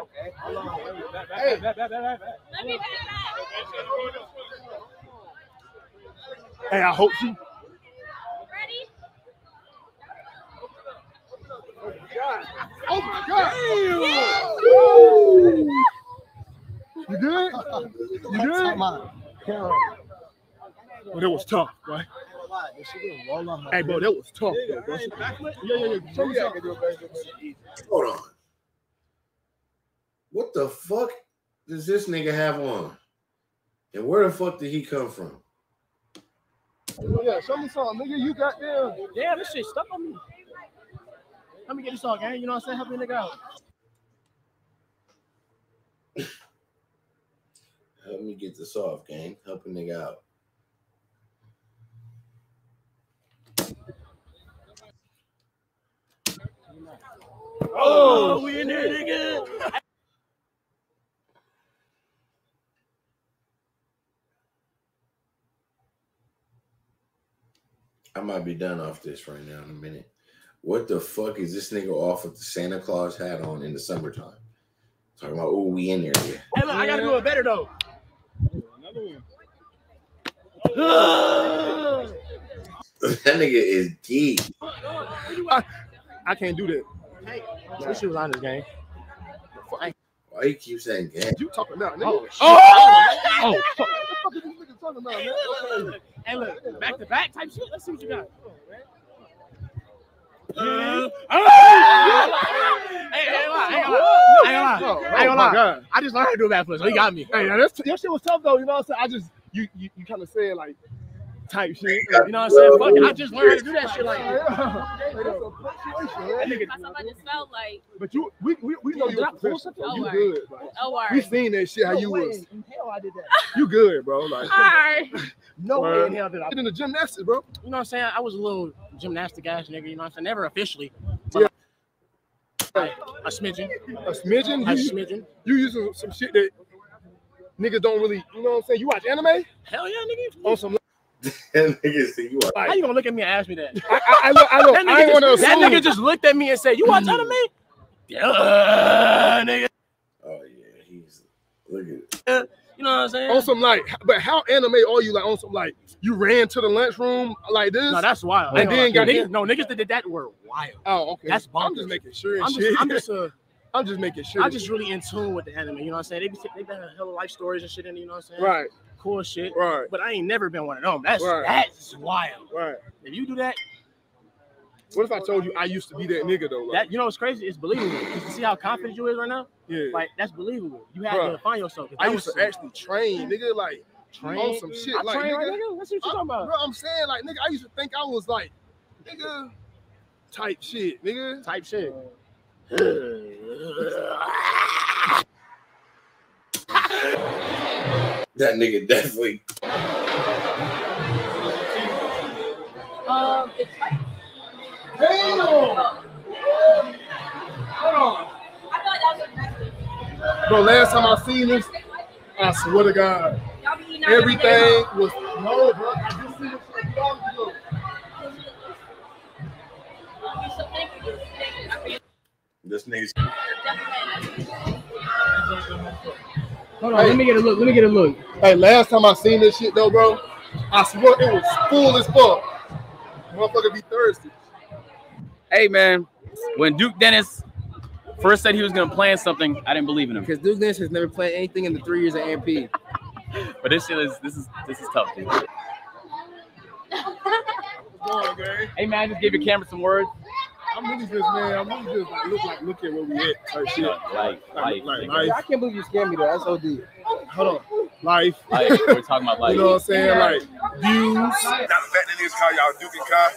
Okay, hold on. wait, wait, back, back, Hey. back, back, back, back, back. Let me back Hey, I hope she. Ready? Oh my god! You good? You good? Well, that was tough, right? Hey, bro, that was tough, though, bro. Yeah, yeah, yeah. Show me something. Hold on. What the fuck does this nigga have on? And where the fuck did he come from? Oh, yeah, show me something, nigga. You got there. Damn, this shit stuck on me. Let me get this off, gang. You know what I'm saying? Help me nigga out. Help me get this off, gang. Help a nigga out. Oh, oh we in there, nigga. I might be done off this right now in a minute. What the fuck is this nigga off with the Santa Claus hat on in the summertime? Talking about, oh, we in there. Yeah. Hey, look, I gotta do it better though. Another one. that nigga is geek. I, I can't do that. This shit was on this game. Why you keep saying gang? You talking about, nigga? Oh, oh shit. oh, Oh, fuck. What the fuck is this nigga talking about, man? Okay. Hey, look, back to back type shit. Let's see what you got. Uh, Hey, hey, lie, I lie. I lie. Oh, I ain't gonna my lie. I just learned how to do a backflip, so he got me. Hey, now that's, your shit was tough though. You know what I'm saying? I just you you, you kind of said like type shit. You know what I'm saying? Fuck it. I just learned to do that shit like I like, But you, we, we, we know you I a pull professional. something? You Oh, good. Like, oh, all we seen that shit. How you way was. in hell I did that. You good, bro. Like, all right. No way in hell did I. Get in the gymnastics, bro. You know what I'm saying? I was a little gymnastic ass nigga. You know what I'm saying? Never officially. Yeah. Like, a smidgen. A smidgen. A You, smidgen. you using some shit that niggas don't really. You know what I'm saying? You watch anime Hell yeah, nigga. on some. nigga see you are. How you gonna look at me and ask me that? I, I, I look. I look. That nigga, I ain't want to just, that assume. nigga just looked at me and said, "You watch anime?" Yeah, nigga. Oh yeah, he's look at it. You know what I'm saying? on some like, but how anime are you? Like on some like, you ran to the lunchroom like this. No, that's wild. And then got niggas, no niggas that did that were wild. Oh, okay. That's I'm just making sure I'm just, I'm just uh, I'm just making sure. I'm just really in tune with the anime. You know what I'm saying? They be they got a hell of life stories and shit in. it, You know what I'm saying? right, Cool shit. right, But I ain't never been one of them. That's Right. that's wild. right. If you do that, What if I told you I used to be that nigga though? Like, that you know what's crazy? It's believable. You see how confident you is right now? yeah. Like that's believable. You had Bruh. to find yourself. I used to actually train, nigga. Like train on some shit. I like train right nigga, nigga. Let's what you talking about. Bro, I'm saying like nigga, I used to think I was like nigga type shit, nigga. Type shit. That nigga definitely. Um, it's like, Damn. hold on. I feel like that was a message. Bro, last time I seen this, I swear to God, Y'all be eating out every day, everything was no, bro. I just seen this shit long ago. So thank you. Thank you. I appreciate This nigga's. It. Definitely. Hold on, let me get a look. Let me get a look. Hey, last time I seen this shit though, bro, I swear it was full as fuck. Motherfucker be thirsty. Hey man, when Duke Dennis first said he was gonna plan something, I didn't believe in him. Because Duke Dennis has never played anything in the three years of AMP. But this shit is this is this is tough, dude. Hey man, I just gave your camera some words. I'm really just man. I'm really just like look like look at where we at type shit. Like, Like, life, like nigga. life. I can't believe you scared me though. That's OD. Hold on, life. Life. We're talking about life. You know what I'm saying? Like views. Not the fact that niggas call y'all Duke and Kai.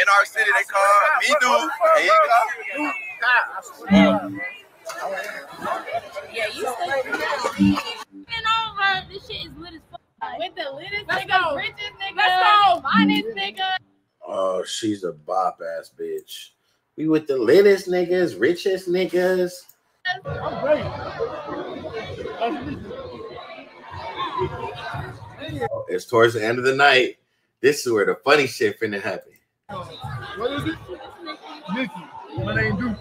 In our city, they call me Duke. And he call you Yeah, you stay. And over. This shit is lit as fuck. With the littest nigga, richest nigga, Let's go. finest nigga. Oh, she's a bop ass bitch. We with the latest niggas, richest niggas. I'm great. It's towards the end of the night. This is where the funny shit finna happen. What is it? Nikki. My name Duke.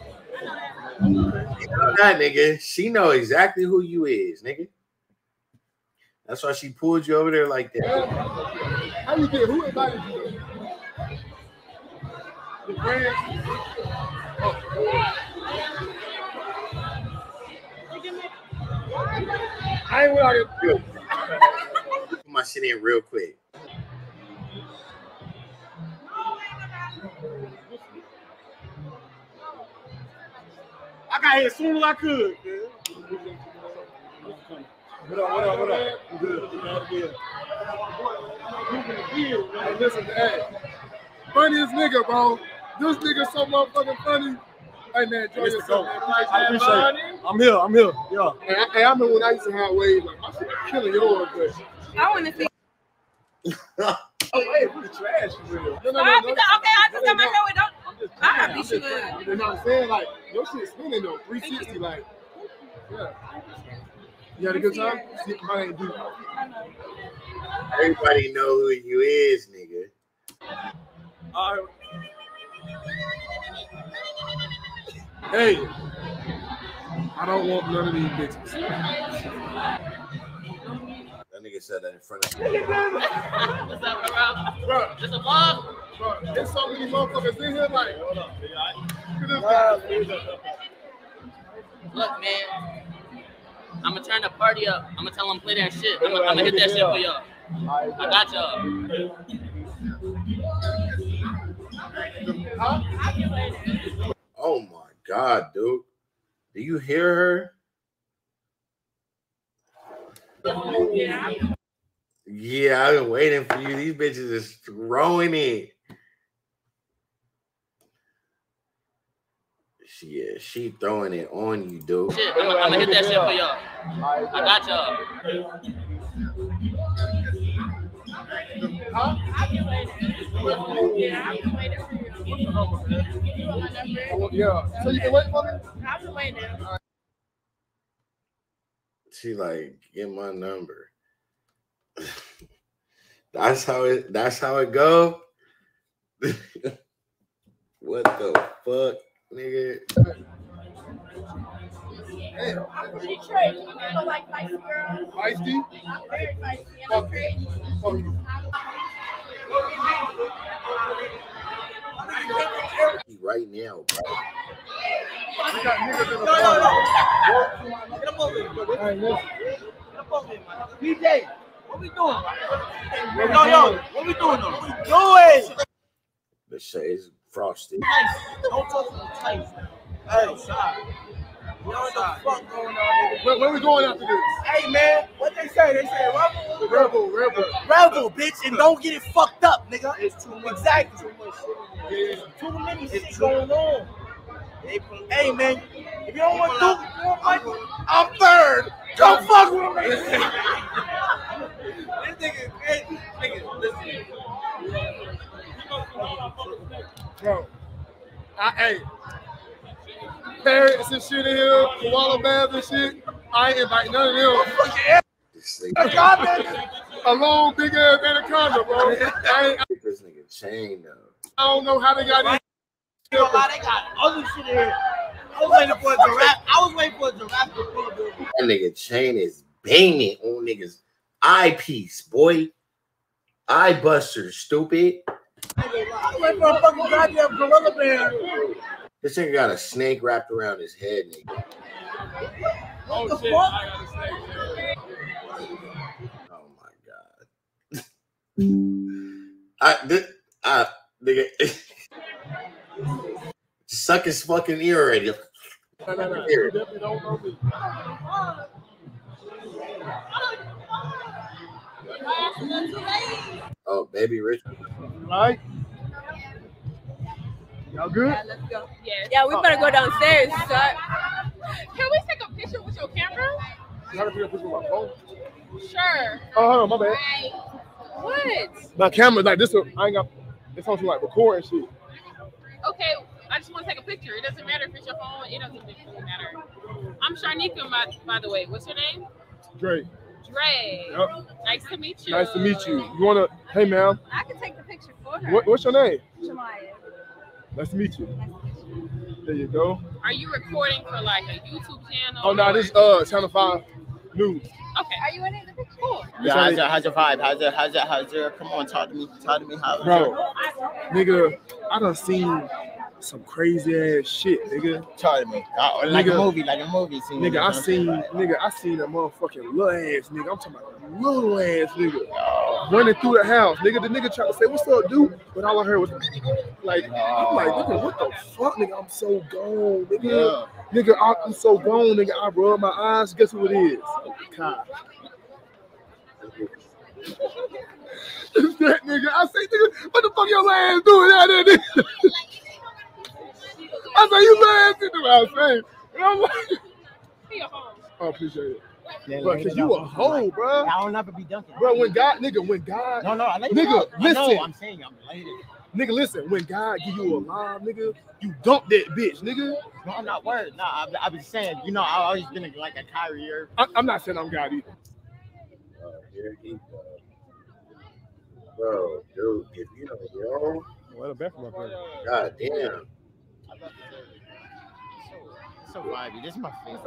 You know that nigga. She know exactly who you is, nigga. That's why she pulled you over there like that. How you get? Who invited you? The friends. I ain't without it. Put my shit in real quick. I got here as soon as I could. Man. What up, what up, what up? You good? You gotta be Hey, listen, hey. Funniest nigga, bro. This nigga so motherfucking funny. Hey man, enjoy Mr. yourself. Goat. man. I appreciate it. I'm here. I'm here. Yeah. Hey, I, hey, I remember when I used to have waves, like my shit was killing yours, but I want to see. oh, hey, pretty trash for real. No, no, Oh, no, okay, no. I just got my No, show. Don't. I I'm be just sure. saying, You know what I'm saying? Like, your shit's spinning though, 360, like, yeah. You had a good time? See, mine ain't do. Everybody know who you is, nigga. All right. Hey, I don't want none of these bitches. That nigga said that in front of me. What's up, bro? Bro, It's a vlog? bro, there's so many motherfuckers in here, like, look at this. Look, man. I'm gonna turn the party up. I'm gonna tell them play that shit. I'm gonna hit that shit for y'all. I got y'all. Oh my god, dude. Do you hear her? Yeah, I've been waiting for you. These bitches is throwing it. She, yeah, she throwing it on you, dude. Shit, I'm gonna, I'm gonna hit that shit for y'all. I got y'all. Yeah. So you can wait for me? I've. She like, get my number. that's how it. That's how it go. what the fuck, nigga? Hey. I'm pretty crazy. You know, like nice girls. Feisty? I'm very feisty. I'm crazy. Right now, bro. We got the party. DJ, what we doing? Yo, yo, what we doing? What we doing? The shit is frosted. Don't talk to. Hey, stop. You know what the fuck going on, nigga? Where, where we going after this? Hey, man, what they say? They say rebel? Rebel, rebel. Rebel, bitch, and don't get it fucked up, nigga. It's too much. Exactly. There's too many shit going on. Hey, man, if you don't want to do I'm third. Don't fuck with me. this nigga crazy. Nigga, listen. Bro, I, hey, parents and shit in here, koala bears and shit. I ain't invite none of them. This A long big ass anaconda, bro. I, ain't, This nigga chain though. I don't know how they got in. You know why they got other shit in here? I was waiting for a giraffe. I was waiting for a giraffe to pull up. That nigga chain is banging on niggas eyepiece, boy. Eye buster, stupid. I was waiting for a fucking goddamn gorilla bear. This nigga got a snake wrapped around his head, nigga. Oh, what the fuck? Oh my god. I this, I nigga suck his fucking ear already. No, no, no. You definitely don't know me. Oh, baby Rich. Right? Y'all good? Yeah, let's go. Yeah, yeah we oh. better go downstairs. son. Can we take a picture with your camera? You gotta take a picture with my phone. Sure. Oh, hold on, my bad. Right. What? My camera's like this. I ain't got. It's on to like record and shit. Okay, I just want to take a picture. It doesn't matter if it's your phone. It doesn't really matter. I'm Sharnika, by, by the way. What's your name? Great. Dre. Yep. Nice to meet you. Nice to meet you. You wanna? Hey, ma'am. I can take the picture for her. What, what's your name? Shamaya. Nice to meet you. There you go. Are you recording for like a YouTube channel? Oh no, this uh Channel Five News. Okay. Are you in the picture? Cool. Yeah, how's your, how's your vibe? How's your, how's your, how's your, come on, talk to me, talk to me. How's Bro, your, nigga, I done seen some crazy ass shit, nigga. talk to me. Like a movie, like a movie scene. Nigga, I seen, nigga, I seen a motherfucking little ass nigga. I'm talking about little ass nigga oh. running through the house. Nigga, the nigga tried to say, "What's up, dude?" But all I heard was like, I'm like, nigga, oh. what the fuck, nigga? I'm so gone, nigga. Nigga, I- I'm so gone, nigga. I rub my eyes. Guess who it is? Kai. that nigga. I say, nigga, what the fuck your ass doing out there, nigga? I say, you laughing to what I say. And I'm like, oh, appreciate it. Yeah, Bro, cause you a hoe, bro. I don't ever be dunking. Bro, when God, nigga, when God, No, no, I let you nigga, know. I know, listen, I'm saying I'm later. nigga, listen. When God give you a line, nigga, you dump that bitch, nigga. No, I'm not worried. No, I, I was saying, you know, I've always been a, like a Kyrie Irving. I, I'm not saying I'm God either. Uh, here he. Bro, dude, if you don't know, What a bet for my god damn. So vibey. This is my favorite.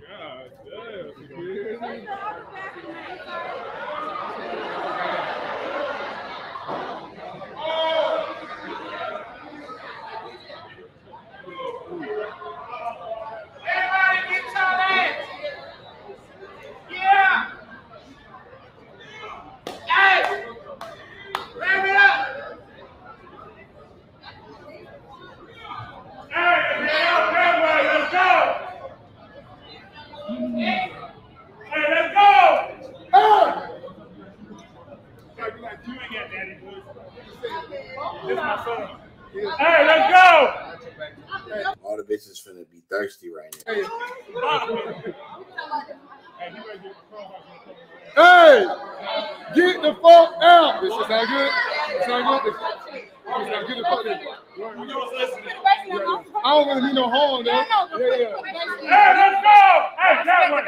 God damn. Everybody get your hands. Yeah. Hey. Rev it up. Hey, everybody, let's go. Hey, let's go. Ah. You ain't got daddy, dude. This is my son. Hey, let's go. All the bitches finna be thirsty right now. Hey, get the fuck out. This is not good. It's not good. It's not good. Fuck this. I don't really need no horn, though. Yeah, yeah. Hey, let's go. Hey, that one.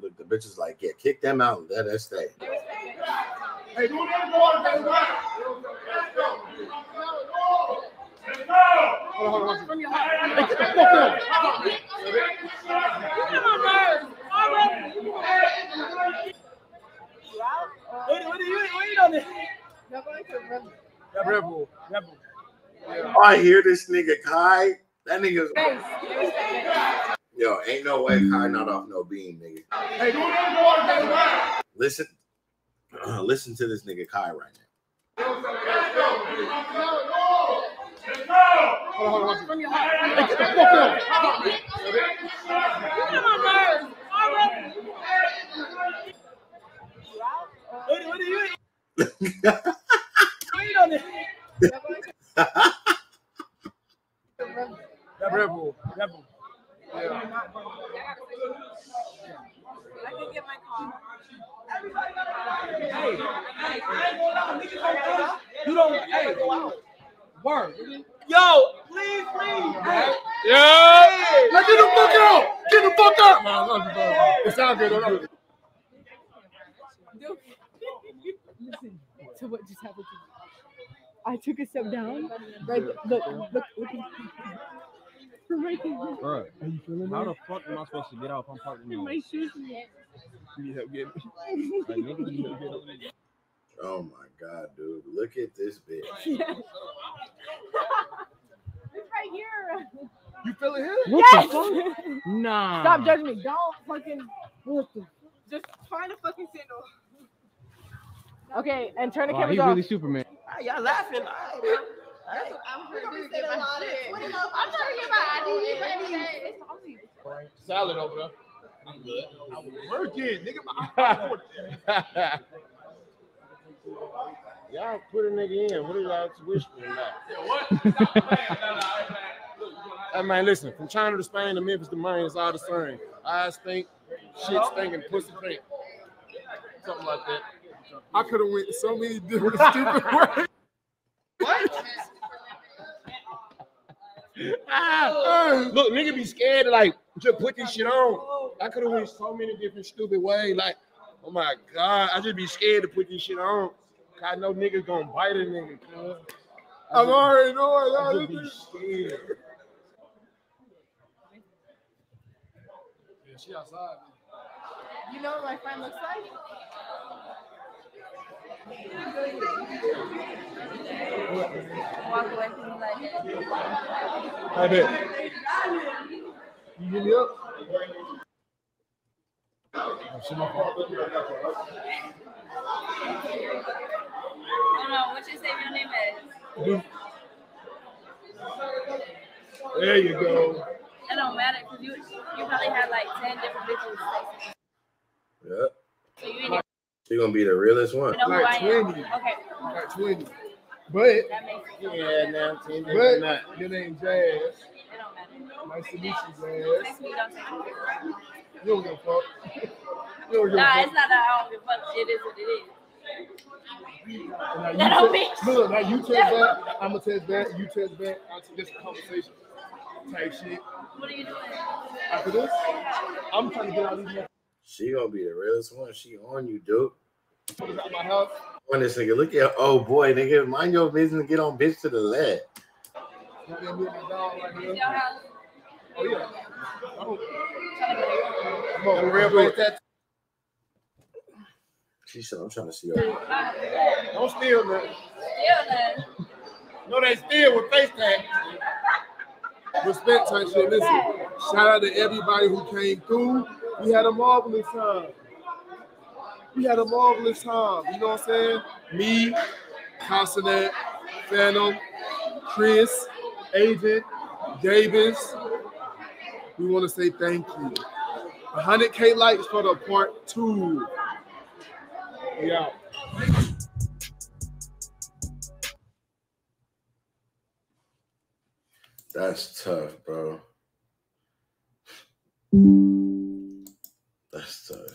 Look, the bitches like, yeah, kick them out and let us stay. Hey, do whatever you want to do. Let's go. Hold on, hold on, hold on. Oh, I hear this nigga Kai. That nigga's. Yo, ain't no way Kai not off no beam, nigga. Listen, listen to this nigga Kai right now. Hold get the fuck out. What, what are you on. Rebel. Yeah. Get my car. Hey, I ain't don't you don't hey go out. Word. Yo, please, please. Hey. Yeah. Now get the fuck out. Get the fuck out. Man, I love you, bro. It sounds good. I love you. Listen to what just happened to me. I took a step down. Right, look, look, look. look. From right there. Bro, how the fuck am I supposed to get off? I'm parked in My the shoes. You need help getting Like, Oh my god, dude. Look at this bitch. Yes. it's right here. You feeling him? What the yes. Nah. Stop judging me. Don't fucking. What the? Just find a fucking signal. Okay, and turn the Wow, cameras he off. really Superman. Ah, Y'all laughing. All right, man. All right. I'm trying to get my. I'm trying to get my ID. baby. It's Salad over there. I'm good. I was working, nigga. Y'all put a nigga in. What are y'all whispering about? Hey man, listen. From China to Spain to Memphis to Maine, it's all the same. Eyes stink, shit stinking, pussy stink. Something like that. I could have went so many different stupid ways. Ah, look, nigga be scared to like just put this shit on. I could have went so many different stupid ways. Like, oh my god, I just be scared to put this shit on. I know niggas gonna bite a nigga. cuz. I I'm just- already knowing. I y'all. just be scared. Yeah, she outside. You know what my friend looks like? Walk away from the light. I bet. You hit me up? Shit. Hold on, what you say your name is? There you go. It don't matter because you you probably had like ten different bitches. She gonna be the realest one. You know who I Like am. 20. Okay. Like 20. But Yeah, now team but not. your name Jazz. It don't matter. Nice to meet you, Nice Jazz. to meet you. Don't take it. You don't give a fuck. You don't give a Nah, fuck. it's not that I don't give a fuck. It is what it is. Now That don't mean- Look, now you text back, I'm gonna text back, you text back, I'll take this conversation type shit. What are you doing? After this, I'm trying to get out of these She gonna be the realest one. She on you, dude. motherfuckers out my house. On this nigga, look at oh boy, nigga, mind your business. Get on bitch to the left. Got that little right here. Your house. Oh yeah. Oh, Trying to come on, real face that. She said, I'm trying to see her. Don't steal nothing. Still none. No, they steal with face tag. Respect type shit. Listen, shout out to everybody who came through. We had a marvelous time. We had a marvelous time. You know what I'm saying? Me, Consonant, Fanum, Chris, Agent, Davis. We want to say thank you. 100K likes for the part two. Out. That's tough, bro. That's tough.